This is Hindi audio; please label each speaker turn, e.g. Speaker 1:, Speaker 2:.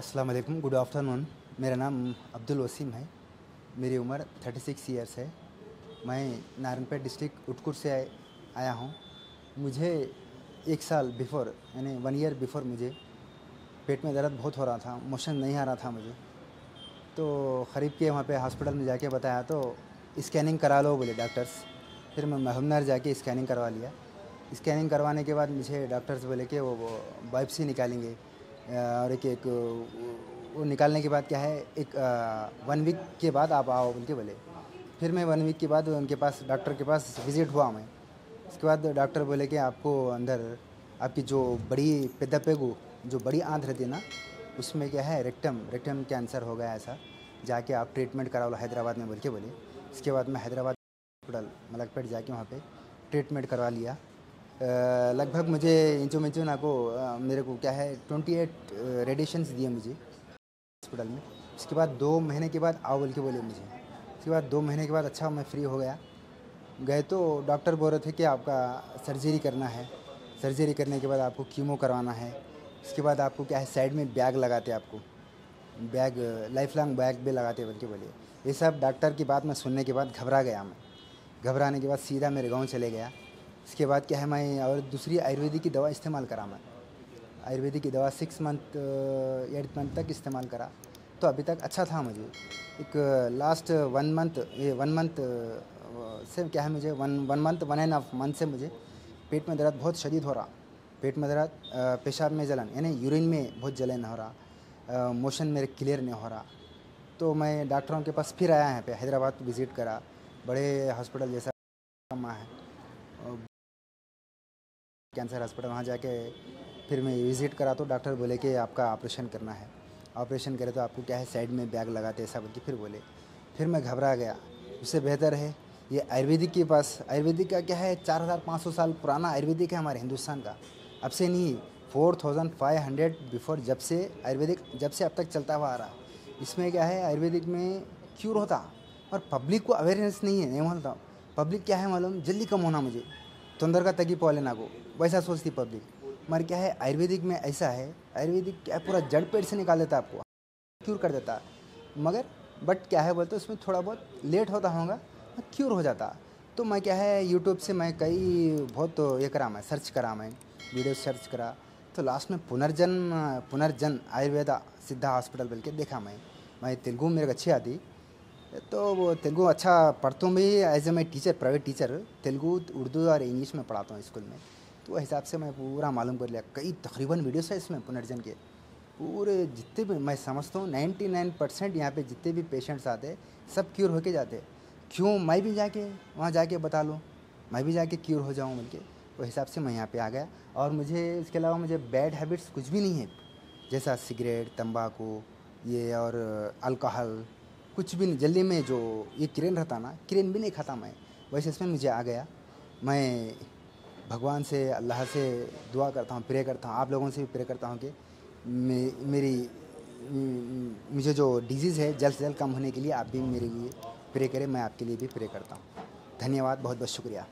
Speaker 1: वालेकुम गुड आफ्टरनून मेरा नाम अब्दुल वसीम है। मेरी उम्र 36 इयर्स है। मैं नारायणपेट डिस्ट्रिक्ट उटकुर से आया हूँ। मुझे एक साल बिफ़ोर यानी वन ईयर बिफ़ोर मुझे पेट में दर्द बहुत हो रहा था मोशन नहीं आ रहा था मुझे। तो ख़रीब के वहाँ पे हॉस्पिटल में जाके बताया तो स्कैनिंग करा लो बोले डॉक्टर्स फिर मैं महमनर जाके स्कैनिंग करवा लिया। स्कैनिंग करवाने के बाद मुझे डॉक्टर्स बोले कि वो, वो बाइप्सी निकालेंगे। और एक एक, वो निकालने के बाद क्या है, एक वन वीक के बाद आप आओ उनके बोले। फिर मैं वन वीक के बाद उनके पास डॉक्टर के पास विज़िट हुआ मैं। उसके बाद डॉक्टर बोले कि आपको अंदर, आपकी जो बड़ी पेदापेगु जो बड़ी आंत रहती है ना, उसमें क्या है रेक्टम रेक्टम कैंसर हो गया ऐसा। जाके आप ट्रीटमेंट करा लो हैदराबाद में बोल के बोले। इसके बाद मैं हैदराबाद हॉस्पिटल मलकपेट जाके वहाँ पे ट्रीटमेंट करवा लिया। लगभग मुझे इंचो मिंचो ना को मेरे को क्या है, ट्वेंटी एट रेडिएशंस दिए मुझे हॉस्पिटल में। उसके बाद दो महीने के बाद आओ बोल के बोले मुझे। उसके बाद दो महीने के बाद अच्छा मैं फ्री हो गया। गए तो डॉक्टर बोल रहे थे कि आपका सर्जरी करना है। सर्जरी करने के बाद आपको कीमो करवाना है। उसके बाद आपको क्या है साइड में बैग लगाते आपको। बैग लाइफ लॉन्ग बैग भी लगाते बोल के बोले। ये सब डॉक्टर की बात मैं सुनने के बाद घबरा गया मैं। घबराने के बाद सीधा मेरे गाँव चले गया। इसके बाद क्या है, मैं और दूसरी आयुर्वेदिक की दवा इस्तेमाल करा मैं। आयुर्वेदिक की दवा सिक्स मंथ एट मंथ तक इस्तेमाल करा। तो अभी तक अच्छा था मुझे। एक लास्ट वन मंथ ये वन मंथ से क्या है मुझे one one month one and half month से मुझे पेट में दर्द बहुत शदीद हो रहा। पेट में दर्द पेशाब में जलन, यानी यूरिन में बहुत जलन हो रहा। मोशन मेरे क्लियर नहीं हो रहा। तो मैं डॉक्टरों के पास फिर आया यहाँ पे, हैदराबाद विज़िट करा। बड़े हॉस्पिटल जैसा है। कैंसर हॉस्पिटल, वहाँ जाके फिर मैं विज़िट करा तो डॉक्टर बोले कि आपका ऑपरेशन करना है। ऑपरेशन करे तो आपको क्या है, साइड में बैग लगाते ऐसा बोल के फिर बोले। फिर मैं घबरा गया। उससे बेहतर है, ये आयुर्वेदिक के पास, आयुर्वेदिक का क्या है, चार हज़ार पाँच सौ साल पुराना आयुर्वेदिक है हमारे हिंदुस्तान का। अब से नहीं, four thousand five hundred before जब से आयुर्वेदिक, जब से अब तक चलता हुआ आ रहा। इसमें क्या है, आयुर्वेदिक में क्यूर होता, और पब्लिक को अवेयरनेस नहीं है, नहीं मानता। पब्लिक क्या है मालूम, जल्दी कम होना मुझे। पोले ना को। वैसा सोचती पब्लिक। मगर क्या है, आयुर्वेदिक में ऐसा है, आयुर्वेदिक क्या पूरा जड़ पेड़ से निकाल देता आपको। क्यूर कर देता। मगर बट क्या है बोलते, उसमें थोड़ा बहुत लेट होता होगा क्यूर हो जाता। तो मैं क्या है यूट्यूब से मैं कई बहुत तो ये करा मैं सर्च करा मैं वीडियो सर्च करा। तो लास्ट में पुनर्जन पुनर्जन आयुर्वेदा सिद्धा हॉस्पिटल बोल के देखा मैं। मैं तेलुगु मेरे को अच्छी आती। तो तेलुगु अच्छा पढ़ता हूँ भी as a my teacher private teacher Telugu, Urdu और इंग्लिश में पढ़ाता हूँ स्कूल में। तो हिसाब से मैं पूरा मालूम कर लिया। कई तकरीबन वीडियोस है इसमें पुनर्जन के। पूरे जितने भी मैं समझता हूँ नाइन्टी नाइन परसेंट यहाँ पर जितने भी पेशेंट्स आते सब क्योर होके जाते क्यों? मैं भी जाके, वहाँ जाके बता लूँ। मैं भी जाके क्योर हो जाऊँ बल्कि वो हिसाब से मैं यहाँ पे आ गया। और मुझे, इसके अलावा मुझे बैड हैबिट्स कुछ भी नहीं है। जैसा सिगरेट, तंबाकू, ये और अल्कोहल कुछ भी नहीं जल्दी में जो ये किरण रहता ना किरण भी नहीं खाता मैं। वैसे इसमें मुझे आ गया। मैं भगवान से अल्लाह से दुआ करता हूँ प्रे करता हूँ। आप लोगों से भी प्रे करता हूँ कि मे, मेरी मुझे जो डिज़ीज़ है जल्द से जल्द कम होने के लिए आप भी मेरे लिए प्रे करें मैं आपके लिए भी प्रे करता हूँ। धन्यवाद बहुत बहुत शुक्रिया।